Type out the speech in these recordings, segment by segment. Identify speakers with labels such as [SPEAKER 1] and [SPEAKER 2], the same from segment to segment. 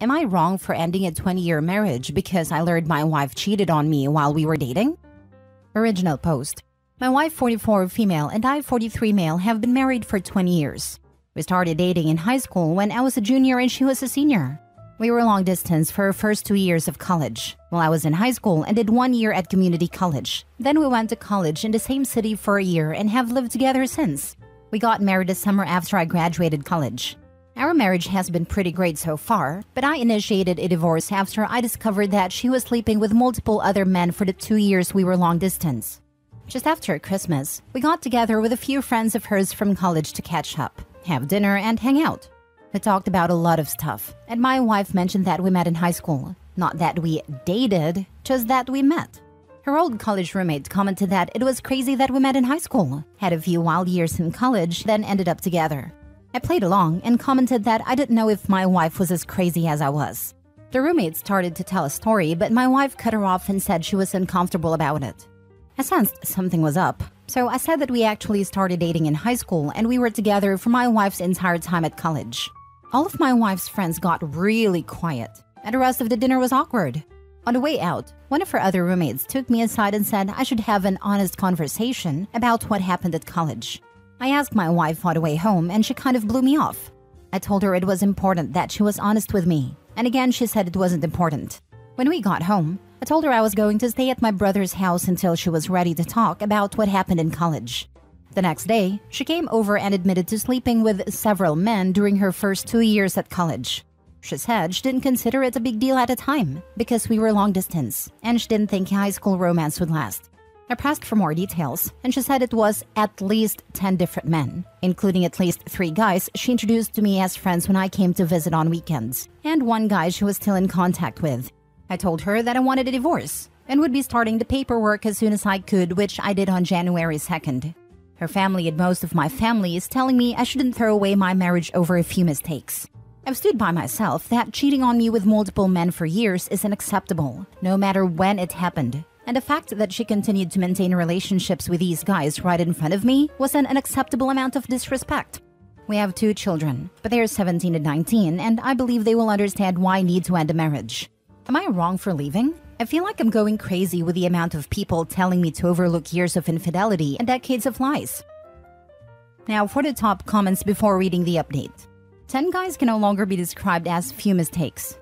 [SPEAKER 1] Am I wrong for ending a 20 year marriage because I learned my wife cheated on me while we were dating? Original post. My wife, 44 female, and I, 43 male, have been married for 20 years. We started dating in high school when I was a junior and she was a senior. We were long distance for our first two years of college. While I was in high school and did one year at community college. Then we went to college in the same city for a year and have lived together since. We got married the summer after I graduated college. Our marriage has been pretty great so far, but I initiated a divorce after I discovered that she was sleeping with multiple other men for the two years we were long distance. Just after Christmas, we got together with a few friends of hers from college to catch up, have dinner, and hang out. We talked about a lot of stuff, and my wife mentioned that we met in high school. Not that we dated, just that we met. Her old college roommate commented that it was crazy that we met in high school, had a few wild years in college, then ended up together. I played along and commented that I didn't know if my wife was as crazy as I was. The roommate started to tell a story, but my wife cut her off and said she was uncomfortable about it. I sensed something was up, so I said that we actually started dating in high school and we were together for my wife's entire time at college. All of my wife's friends got really quiet, and the rest of the dinner was awkward. On the way out, one of her other roommates took me aside and said I should have an honest conversation about what happened at college. I asked my wife on the way home, and she kind of blew me off. I told her it was important that she was honest with me, and again, she said it wasn't important. When we got home, I told her I was going to stay at my brother's house until she was ready to talk about what happened in college. The next day, she came over and admitted to sleeping with several men during her first two years at college. She said she didn't consider it a big deal at the time because we were long distance, and she didn't think high school romance would last. I pressed for more details, and she said it was at least 10 different men, including at least three guys she introduced to me as friends when I came to visit on weekends, and one guy she was still in contact with. I told her that I wanted a divorce and would be starting the paperwork as soon as I could, which I did on January 2nd. Her family and most of my family is telling me I shouldn't throw away my marriage over a few mistakes. I've stood by myself that cheating on me with multiple men for years is unacceptable, no matter when it happened and the fact that she continued to maintain relationships with these guys right in front of me was an unacceptable amount of disrespect. We have two children, but they are 17 and 19, and I believe they will understand why I need to end a marriage. Am I wrong for leaving? I feel like I'm going crazy with the amount of people telling me to overlook years of infidelity and decades of lies. Now, for the top comments before reading the update 10 guys can no longer be described as few mistakes.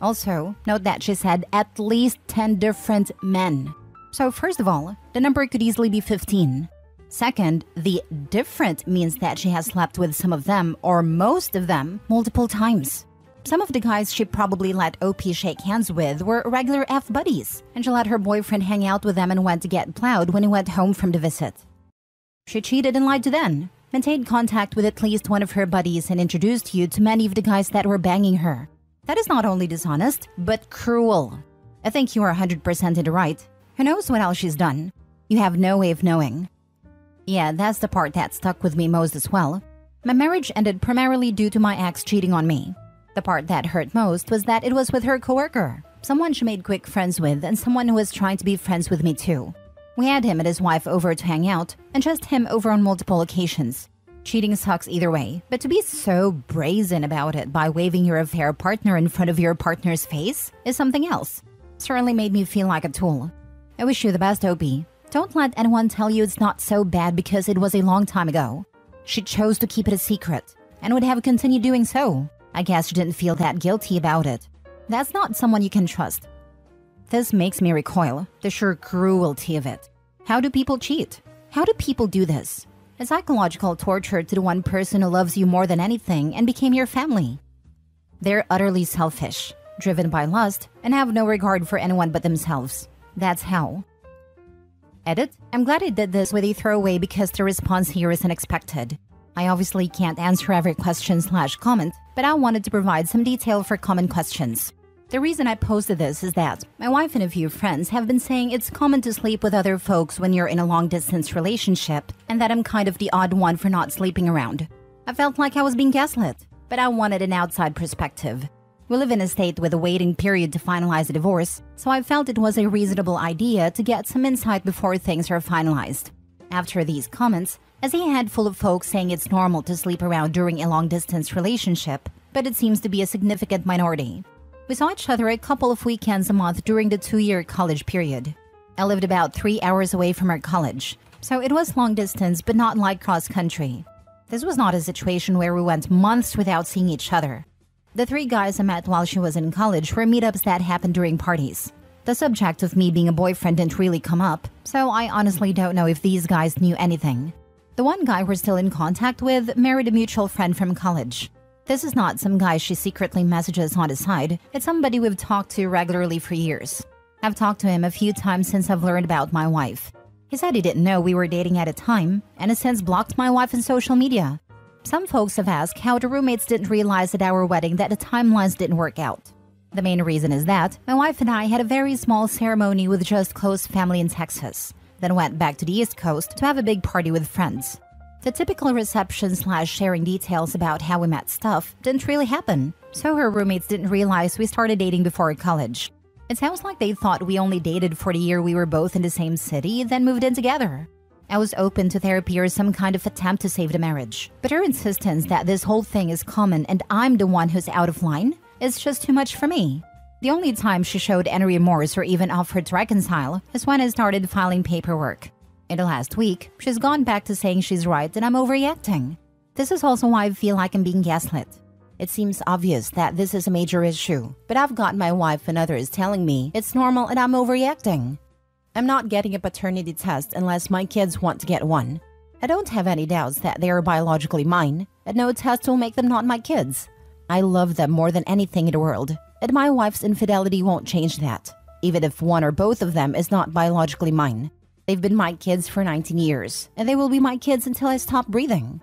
[SPEAKER 1] Also, note that she said at least 10 different men. So, first of all, the number could easily be 15. Second, the different means that she has slept with some of them, or most of them, multiple times. Some of the guys she probably let OP shake hands with were regular F buddies, and she let her boyfriend hang out with them and went to get plowed when he went home from the visit. She cheated and lied to them, maintained contact with at least one of her buddies, and introduced you to many of the guys that were banging her. That is not only dishonest, but cruel. I think you are 100% in the right. Who knows what else she's done? You have no way of knowing. Yeah, that's the part that stuck with me most as well. My marriage ended primarily due to my ex cheating on me. The part that hurt most was that it was with her coworker, someone she made quick friends with, and someone who was trying to be friends with me too. We had him and his wife over to hang out, and just him over on multiple occasions. Cheating sucks either way, but to be so brazen about it by waving your affair partner in front of your partner's face is something else. Certainly made me feel like a tool. I wish you the best, OP. Don't let anyone tell you it's not so bad because it was a long time ago. She chose to keep it a secret and would have continued doing so. I guess she didn't feel that guilty about it. That's not someone you can trust. This makes me recoil, the sheer cruelty of it. How do people cheat? How do people do this? A psychological torture to the one person who loves you more than anything and became your family. They're utterly selfish, driven by lust, and have no regard for anyone but themselves. That's hell. Edit I'm glad I did this with a throwaway because the response here is unexpected. I obviously can't answer every question slash comment, but I wanted to provide some detail for common questions. The reason I posted this is that my wife and a few friends have been saying it's common to sleep with other folks when you're in a long distance relationship, and that I'm kind of the odd one for not sleeping around. I felt like I was being gaslit, but I wanted an outside perspective. We live in a state with a waiting period to finalize a divorce, so I felt it was a reasonable idea to get some insight before things are finalized. After these comments, as a handful of folks saying it's normal to sleep around during a long distance relationship, but it seems to be a significant minority. We saw each other a couple of weekends a month during the two year college period. I lived about three hours away from her college, so it was long distance but not like cross country. This was not a situation where we went months without seeing each other. The three guys I met while she was in college were meetups that happened during parties. The subject of me being a boyfriend didn't really come up, so I honestly don't know if these guys knew anything. The one guy we're still in contact with married a mutual friend from college. This is not some guy she secretly messages on the side, it's somebody we've talked to regularly for years. I've talked to him a few times since I've learned about my wife. He said he didn't know we were dating at a time and has since blocked my wife on social media. Some folks have asked how the roommates didn't realize at our wedding that the timelines didn't work out. The main reason is that my wife and I had a very small ceremony with just close family in Texas, then went back to the East Coast to have a big party with friends. The typical reception slash sharing details about how we met stuff didn't really happen, so her roommates didn't realize we started dating before college. It sounds like they thought we only dated for the year we were both in the same city, then moved in together. I was open to therapy or some kind of attempt to save the marriage. But her insistence that this whole thing is common and I'm the one who's out of line is just too much for me. The only time she showed any remorse or even offered to reconcile is when I started filing paperwork. In the last week, she's gone back to saying she's right and I'm overreacting. This is also why I feel like I'm being gaslit. It seems obvious that this is a major issue, but I've got my wife and others telling me it's normal and I'm overreacting. I'm not getting a paternity test unless my kids want to get one. I don't have any doubts that they are biologically mine, and no test will make them not my kids. I love them more than anything in the world, and my wife's infidelity won't change that, even if one or both of them is not biologically mine. They've been my kids for 19 years, and they will be my kids until I stop breathing.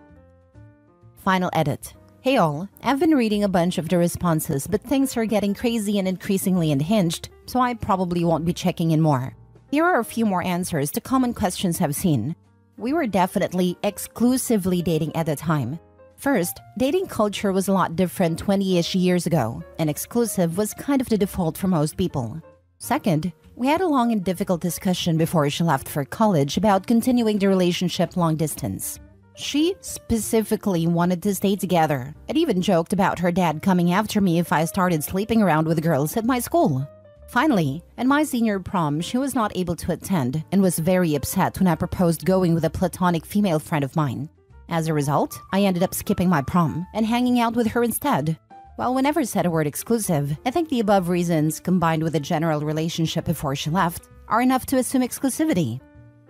[SPEAKER 1] Final edit. Hey all, I've been reading a bunch of the responses, but things are getting crazy and increasingly unhinged, so I probably won't be checking in more. Here are a few more answers to common questions I've seen. We were definitely exclusively dating at the time. First, dating culture was a lot different 20 ish years ago, and exclusive was kind of the default for most people. Second, we had a long and difficult discussion before she left for college about continuing the relationship long distance. She specifically wanted to stay together and even joked about her dad coming after me if I started sleeping around with girls at my school. Finally, at my senior prom, she was not able to attend and was very upset when I proposed going with a platonic female friend of mine. As a result, I ended up skipping my prom and hanging out with her instead. While we never said a word exclusive, I think the above reasons, combined with a general relationship before she left, are enough to assume exclusivity.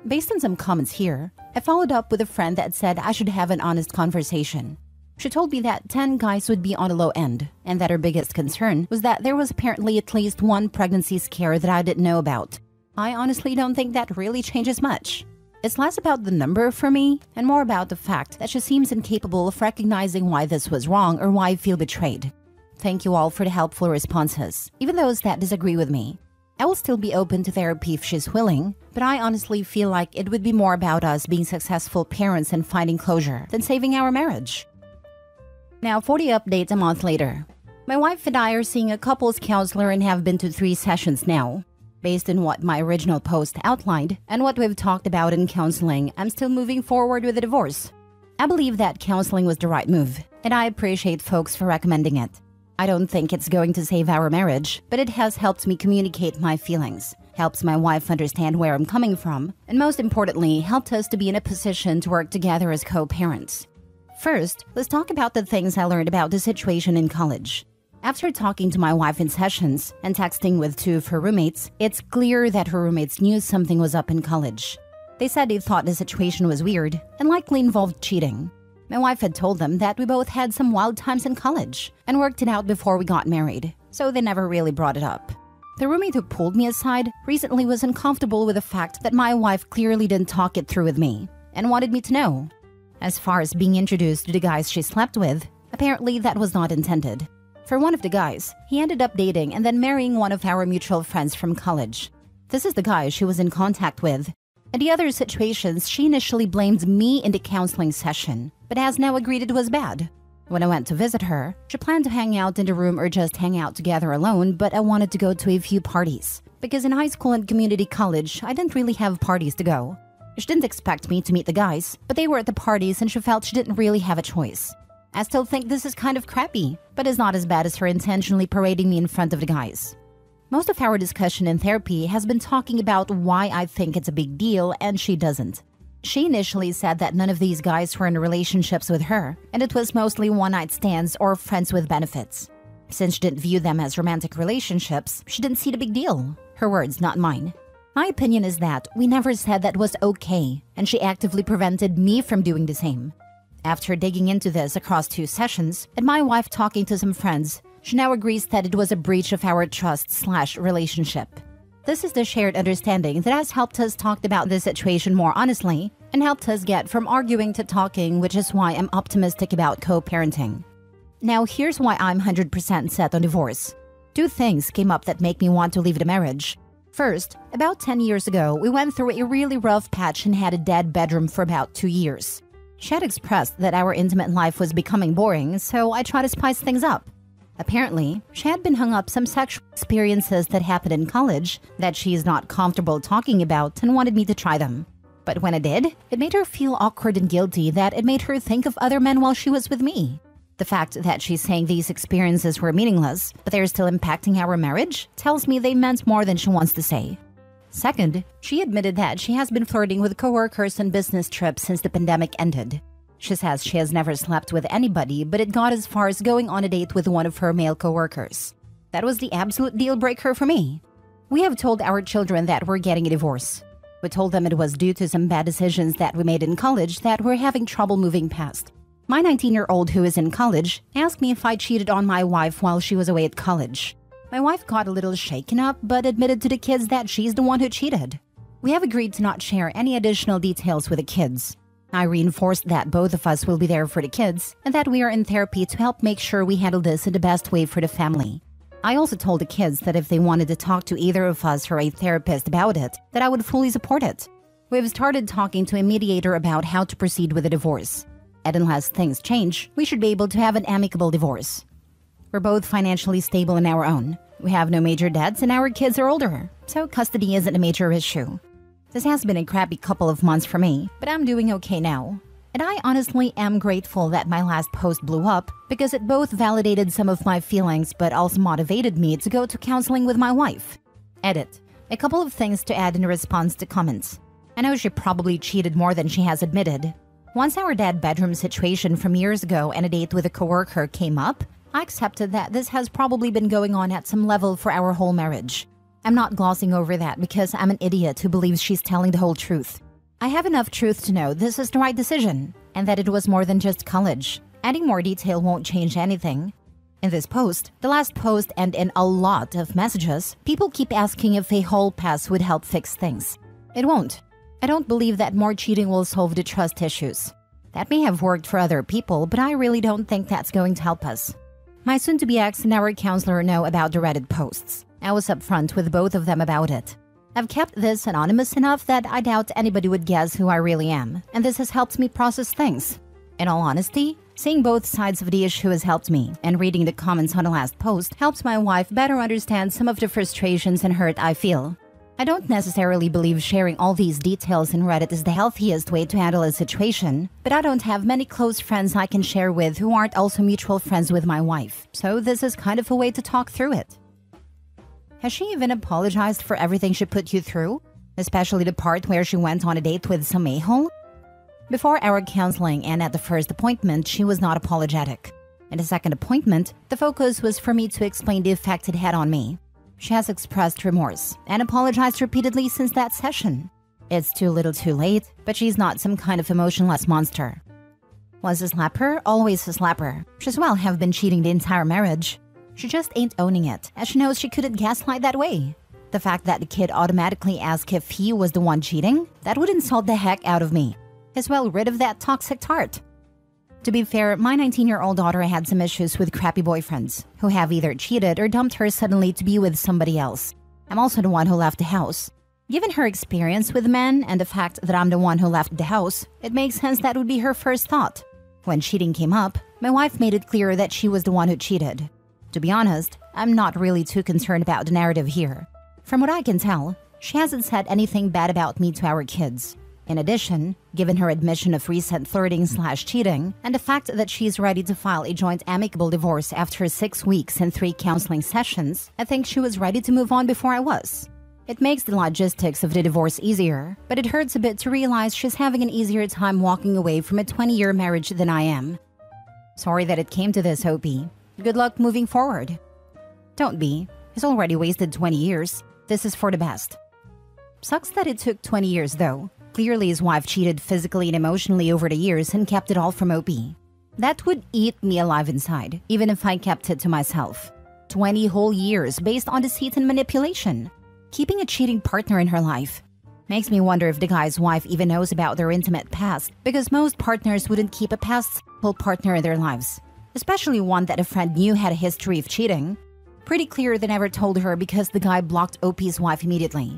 [SPEAKER 1] Based on some comments here, I followed up with a friend that said I should have an honest conversation. She told me that 10 guys would be on the low end, and that her biggest concern was that there was apparently at least one pregnancy scare that I didn't know about. I honestly don't think that really changes much. It's less about the number for me, and more about the fact that she seems incapable of recognizing why this was wrong or why I feel betrayed. Thank you all for the helpful responses, even those that disagree with me. I will still be open to therapy if she's willing, but I honestly feel like it would be more about us being successful parents and finding closure than saving our marriage. Now, 40 updates a month later. My wife and I are seeing a couples counselor and have been to three sessions now. Based on what my original post outlined and what we've talked about in counseling, I'm still moving forward with the divorce. I believe that counseling was the right move, and I appreciate folks for recommending it. I don't think it's going to save our marriage, but it has helped me communicate my feelings, helps my wife understand where I'm coming from, and most importantly, helped us to be in a position to work together as co parents. First, let's talk about the things I learned about the situation in college. After talking to my wife in sessions and texting with two of her roommates, it's clear that her roommates knew something was up in college. They said they thought the situation was weird and likely involved cheating. My wife had told them that we both had some wild times in college and worked it out before we got married, so they never really brought it up. The roommate who pulled me aside recently was uncomfortable with the fact that my wife clearly didn't talk it through with me and wanted me to know. As far as being introduced to the guys she slept with, apparently that was not intended. For one of the guys, he ended up dating and then marrying one of our mutual friends from college. This is the guy she was in contact with. In the other situations, she initially blamed me in the counseling session, but has now agreed it was bad. When I went to visit her, she planned to hang out in the room or just hang out together alone, but I wanted to go to a few parties. Because in high school and community college, I didn't really have parties to go. She didn't expect me to meet the guys, but they were at the parties and she felt she didn't really have a choice. I still think this is kind of crappy, but it's not as bad as her intentionally parading me in front of the guys. Most of our discussion in therapy has been talking about why I think it's a big deal and she doesn't. She initially said that none of these guys were in relationships with her, and it was mostly one night stands or friends with benefits. Since she didn't view them as romantic relationships, she didn't see the big deal. Her words, not mine. My opinion is that we never said that was okay, and she actively prevented me from doing the same. After digging into this across two sessions, and my wife talking to some friends, she now agrees that it was a breach of our trust slash relationship. This is the shared understanding that has helped us talk about this situation more honestly and helped us get from arguing to talking, which is why I'm optimistic about co-parenting. Now here's why I'm 100% set on divorce. Two things came up that make me want to leave the marriage. First, about 10 years ago, we went through a really rough patch and had a dead bedroom for about two years. She had expressed that our intimate life was becoming boring, so I tried to spice things up. Apparently, she had been hung up some sexual experiences that happened in college that she is not comfortable talking about and wanted me to try them. But when I did, it made her feel awkward and guilty that it made her think of other men while she was with me. The fact that she's saying these experiences were meaningless, but they're still impacting our marriage, tells me they meant more than she wants to say. Second, she admitted that she has been flirting with coworkers on business trips since the pandemic ended. She says she has never slept with anybody, but it got as far as going on a date with one of her male coworkers. That was the absolute deal breaker for me. We have told our children that we're getting a divorce. We told them it was due to some bad decisions that we made in college that we're having trouble moving past. My 19 year old, who is in college, asked me if I cheated on my wife while she was away at college. My wife got a little shaken up, but admitted to the kids that she's the one who cheated. We have agreed to not share any additional details with the kids. I reinforced that both of us will be there for the kids and that we are in therapy to help make sure we handle this in the best way for the family. I also told the kids that if they wanted to talk to either of us or a therapist about it, that I would fully support it. We've started talking to a mediator about how to proceed with a divorce and unless things change, we should be able to have an amicable divorce. We're both financially stable in our own. We have no major debts and our kids are older, so custody isn't a major issue. This has been a crappy couple of months for me, but I'm doing okay now. And I honestly am grateful that my last post blew up because it both validated some of my feelings but also motivated me to go to counseling with my wife. Edit. A couple of things to add in response to comments. I know she probably cheated more than she has admitted, once our dead bedroom situation from years ago and a date with a coworker came up, I accepted that this has probably been going on at some level for our whole marriage. I'm not glossing over that because I'm an idiot who believes she's telling the whole truth. I have enough truth to know this is the right decision and that it was more than just college. Adding more detail won't change anything. In this post, the last post, and in a lot of messages, people keep asking if a hall pass would help fix things. It won't. I don't believe that more cheating will solve the trust issues. That may have worked for other people, but I really don't think that's going to help us. My soon to be ex and our counselor know about the Reddit posts. I was upfront with both of them about it. I've kept this anonymous enough that I doubt anybody would guess who I really am, and this has helped me process things. In all honesty, seeing both sides of the issue has helped me, and reading the comments on the last post helps my wife better understand some of the frustrations and hurt I feel. I don't necessarily believe sharing all these details in Reddit is the healthiest way to handle a situation, but I don't have many close friends I can share with who aren't also mutual friends with my wife, so this is kind of a way to talk through it. Has she even apologized for everything she put you through? Especially the part where she went on a date with some a-hole? Before our counseling and at the first appointment, she was not apologetic. In the second appointment, the focus was for me to explain the effect it had on me, she has expressed remorse and apologized repeatedly since that session. It's too little too late, but she's not some kind of emotionless monster. Was a slapper, always a slapper. She's well have been cheating the entire marriage. She just ain't owning it, as she knows she couldn't gaslight that way. The fact that the kid automatically asked if he was the one cheating, that would insult the heck out of me. As well rid of that toxic tart. To be fair, my 19 year old daughter had some issues with crappy boyfriends who have either cheated or dumped her suddenly to be with somebody else. I'm also the one who left the house. Given her experience with men and the fact that I'm the one who left the house, it makes sense that would be her first thought. When cheating came up, my wife made it clear that she was the one who cheated. To be honest, I'm not really too concerned about the narrative here. From what I can tell, she hasn't said anything bad about me to our kids. In addition, given her admission of recent flirting slash cheating and the fact that she's ready to file a joint amicable divorce after six weeks and three counseling sessions, I think she was ready to move on before I was. It makes the logistics of the divorce easier, but it hurts a bit to realize she's having an easier time walking away from a 20 year marriage than I am. Sorry that it came to this, Opie. Good luck moving forward. Don't be. He's already wasted 20 years. This is for the best. Sucks that it took 20 years, though. Clearly, his wife cheated physically and emotionally over the years and kept it all from Opie. That would eat me alive inside, even if I kept it to myself. 20 whole years based on deceit and manipulation keeping a cheating partner in her life. Makes me wonder if the guy's wife even knows about their intimate past, because most partners wouldn't keep a past whole partner in their lives, especially one that a friend knew had a history of cheating. Pretty clear they never told her because the guy blocked Opie's wife immediately.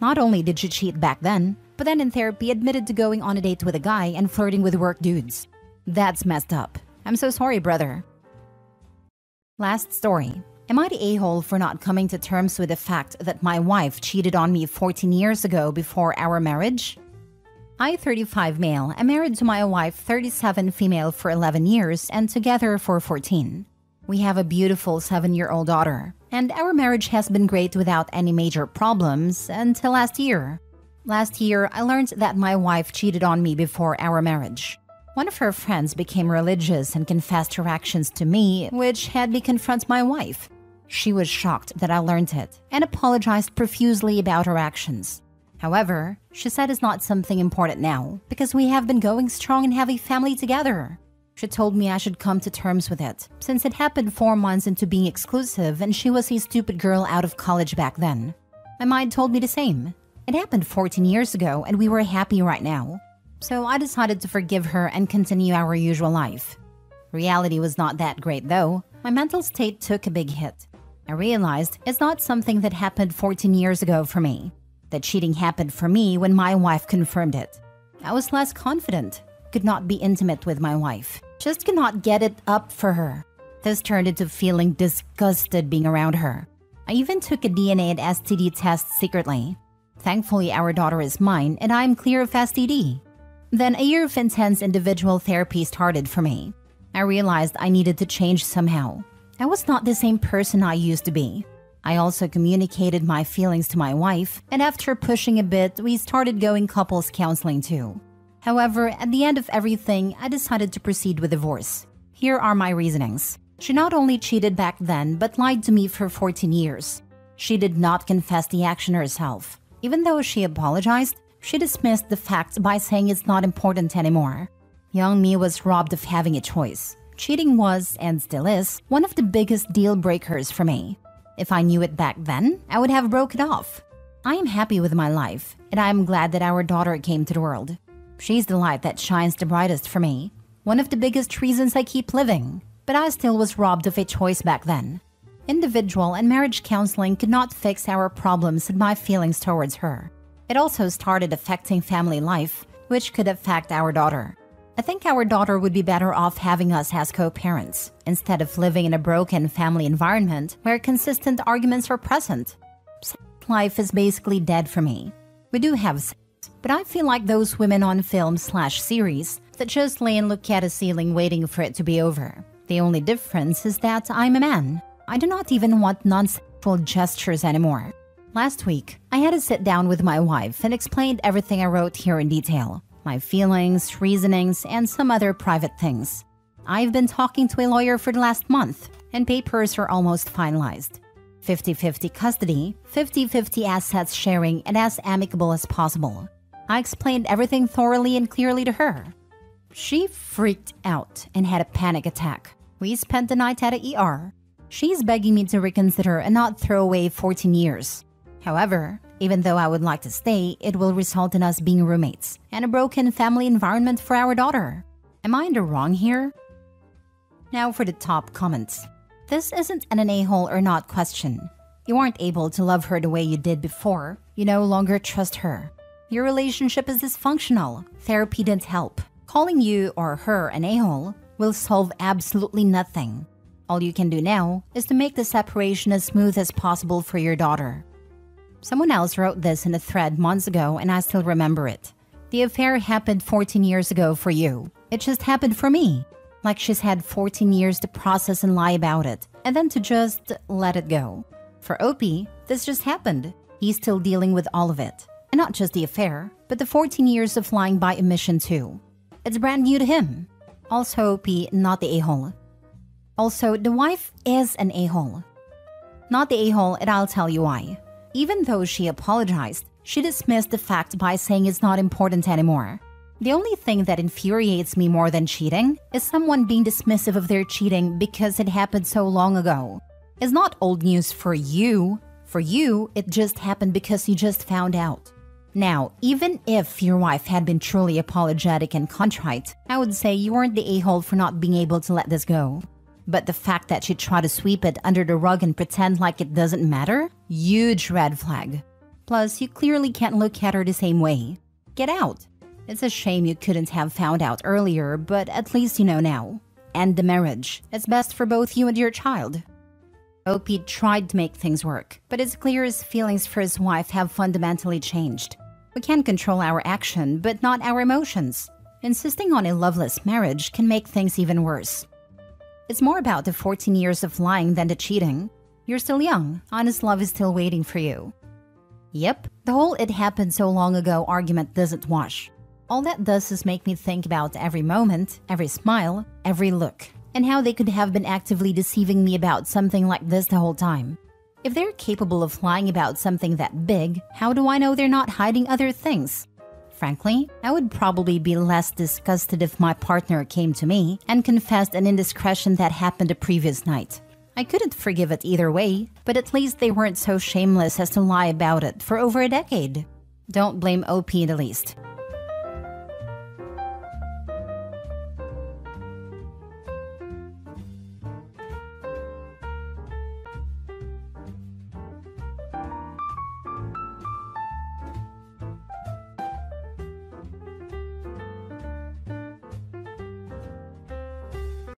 [SPEAKER 1] Not only did she cheat back then, but then in therapy admitted to going on a date with a guy and flirting with work dudes. That's messed up. I'm so sorry, brother. Last story. Am I the a hole for not coming to terms with the fact that my wife cheated on me 14 years ago before our marriage? I, 35 male, am married to my wife, 37 female, for 11 years and together for 14. We have a beautiful seven year old daughter, and our marriage has been great without any major problems until last year. Last year, I learned that my wife cheated on me before our marriage. One of her friends became religious and confessed her actions to me, which had me confront my wife. She was shocked that I learned it and apologized profusely about her actions. However, she said it's not something important now because we have been going strong and have a family together. She told me I should come to terms with it since it happened four months into being exclusive and she was a stupid girl out of college back then. My mind told me the same. It happened 14 years ago and we were happy right now. So I decided to forgive her and continue our usual life. Reality was not that great though. My mental state took a big hit. I realized it's not something that happened 14 years ago for me. The cheating happened for me when my wife confirmed it. I was less confident, could not be intimate with my wife, just could not get it up for her. This turned into feeling disgusted being around her. I even took a DNA and STD test secretly. Thankfully, our daughter is mine and I'm clear of STD. Then a year of intense individual therapy started for me. I realized I needed to change somehow. I was not the same person I used to be. I also communicated my feelings to my wife, and after pushing a bit, we started going couples counseling too. However, at the end of everything, I decided to proceed with divorce. Here are my reasonings. She not only cheated back then, but lied to me for 14 years. She did not confess the action herself. Even though she apologized, she dismissed the fact by saying it's not important anymore. Young me was robbed of having a choice. Cheating was, and still is, one of the biggest deal breakers for me. If I knew it back then, I would have broke it off. I am happy with my life, and I am glad that our daughter came to the world. She's the light that shines the brightest for me, one of the biggest reasons I keep living. But I still was robbed of a choice back then. Individual and marriage counseling could not fix our problems and my feelings towards her. It also started affecting family life, which could affect our daughter. I think our daughter would be better off having us as co parents, instead of living in a broken family environment where consistent arguments are present. Life is basically dead for me. We do have sex, but I feel like those women on film slash series that just lay and look at a ceiling waiting for it to be over. The only difference is that I'm a man. I do not even want non sexual gestures anymore. Last week, I had to sit down with my wife and explained everything I wrote here in detail my feelings, reasonings, and some other private things. I've been talking to a lawyer for the last month, and papers are almost finalized. 50 50 custody, 50 50 assets sharing, and as amicable as possible. I explained everything thoroughly and clearly to her. She freaked out and had a panic attack. We spent the night at a ER. She's begging me to reconsider and not throw away 14 years. However, even though I would like to stay, it will result in us being roommates and a broken family environment for our daughter. Am I in the wrong here? Now for the top comments. This isn't an a hole or not question. You aren't able to love her the way you did before. You no longer trust her. Your relationship is dysfunctional. Therapy didn't help. Calling you or her an a hole will solve absolutely nothing. All you can do now is to make the separation as smooth as possible for your daughter. Someone else wrote this in a thread months ago, and I still remember it. The affair happened 14 years ago for you. It just happened for me. Like she's had 14 years to process and lie about it, and then to just let it go. For Opie, this just happened. He's still dealing with all of it. And not just the affair, but the 14 years of flying by omission too. It's brand new to him. Also, Opie, not the a-hole. Also, the wife is an a-hole. Not the a-hole, and I'll tell you why. Even though she apologized, she dismissed the fact by saying it's not important anymore. The only thing that infuriates me more than cheating is someone being dismissive of their cheating because it happened so long ago. It's not old news for you. For you, it just happened because you just found out. Now, even if your wife had been truly apologetic and contrite, I would say you weren't the a hole for not being able to let this go. But the fact that she tried to sweep it under the rug and pretend like it doesn't matter? Huge red flag. Plus, you clearly can't look at her the same way. Get out. It's a shame you couldn't have found out earlier, but at least you know now. End the marriage. It's best for both you and your child. Opie tried to make things work, but it's clear his feelings for his wife have fundamentally changed. We can control our action, but not our emotions. Insisting on a loveless marriage can make things even worse. It's more about the 14 years of lying than the cheating. You're still young, honest love is still waiting for you. Yep, the whole it happened so long ago argument doesn't wash. All that does is make me think about every moment, every smile, every look, and how they could have been actively deceiving me about something like this the whole time. If they're capable of lying about something that big, how do I know they're not hiding other things? Frankly, I would probably be less disgusted if my partner came to me and confessed an indiscretion that happened the previous night. I couldn't forgive it either way, but at least they weren't so shameless as to lie about it for over a decade. Don't blame OP in the least.